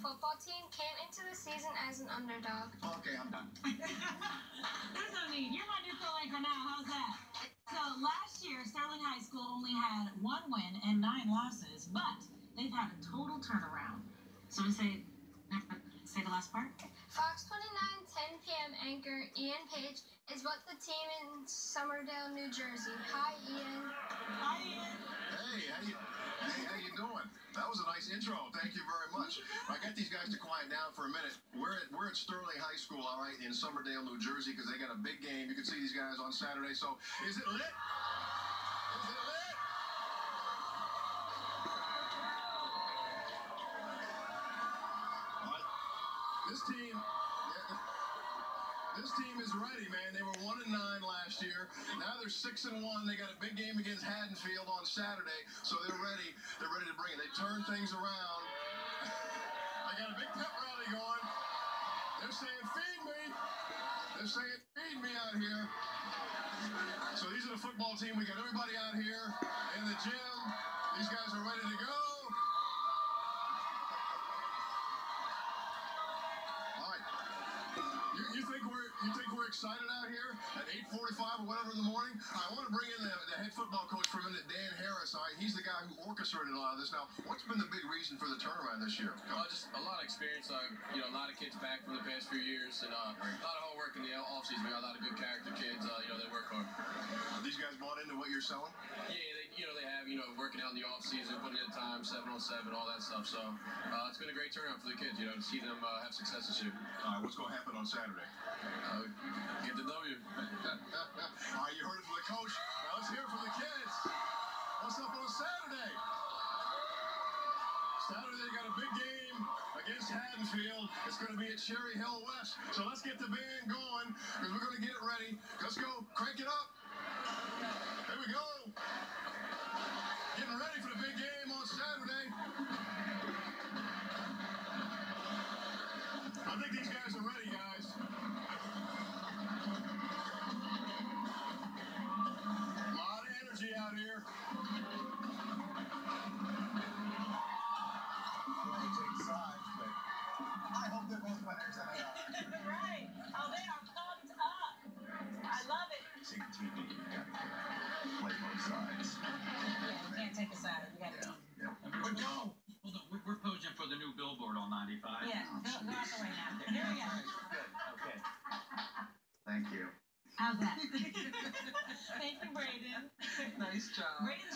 football team came into the season as an underdog. Okay, I'm done. There's no need. You're my neutral anchor now. How's that? So last year, Sterling High School only had one win and nine losses, but they've had a total turnaround. So to say, say the last part. Fox 29 10 p.m. anchor Ian Page is what the team in Somerdale, New Jersey. Hi, Ian. Hi, Ian. Hey, how you, was a nice intro. Thank you very much. I got these guys to quiet down for a minute. We're at, we're at Sterling High School, all right, in Somerdale, New Jersey, because they got a big game. You can see these guys on Saturday. So, is it lit? Is it lit? This team. This team is ready, man. They were one and nine last year. Now they're six and one. They got a big game against Haddonfield on Saturday, so they're ready. They're ready to bring it. They turn things around. I got a big pep rally going. They're saying, "Feed me." They're saying, "Feed me out here." So these are the football team. We got everybody out here in the gym. These guys are ready to go. All right. You, you think you think we're excited out here at 8:45 or whatever in the morning? I want to bring in the, the head football coach for a minute, Dan Harris. All right, he's the guy who orchestrated a lot of this. Now, what's been the big reason for the turnaround this year? Uh, just a lot of experience. Uh, you know, a lot of kids back from the past few years, and uh, a lot of hard work in the offseason. We got a lot of good character kids. Uh, you know, they work hard. Are these guys bought into what you're selling? Yeah, they, you know, they have you know working out in the offseason, putting in time, seven on seven, all that stuff. So uh, it's been a great turnout for the kids. You know, to see them uh, have success this year. All right, what's going to happen on Saturday? Uh, get the W. All right, you heard it from the coach. Now let's hear it from the kids. What's up on Saturday? Saturday they got a big game against Haddonfield. It's going to be at Cherry Hill West. So let's get the band going because we're going to get it ready. Let's go. Crank it up. How's that? Thank you, Braden. Nice job. Braden